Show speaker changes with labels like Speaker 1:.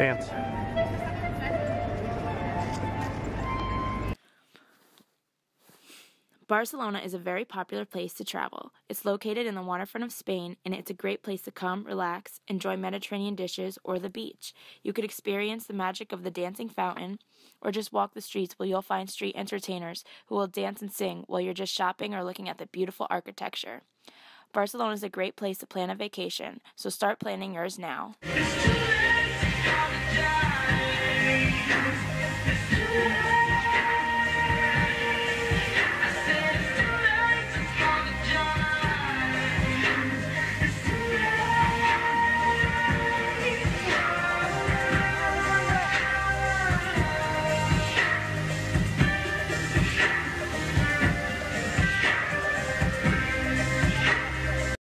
Speaker 1: Dance.
Speaker 2: Barcelona is a very popular place to travel. It's located in the waterfront of Spain, and it's a great place to come, relax, enjoy Mediterranean dishes, or the beach. You could experience the magic of the dancing fountain, or just walk the streets where you'll find street entertainers who will dance and sing while you're just shopping or looking at the beautiful architecture. Barcelona is a great place to plan a vacation, so start planning yours now.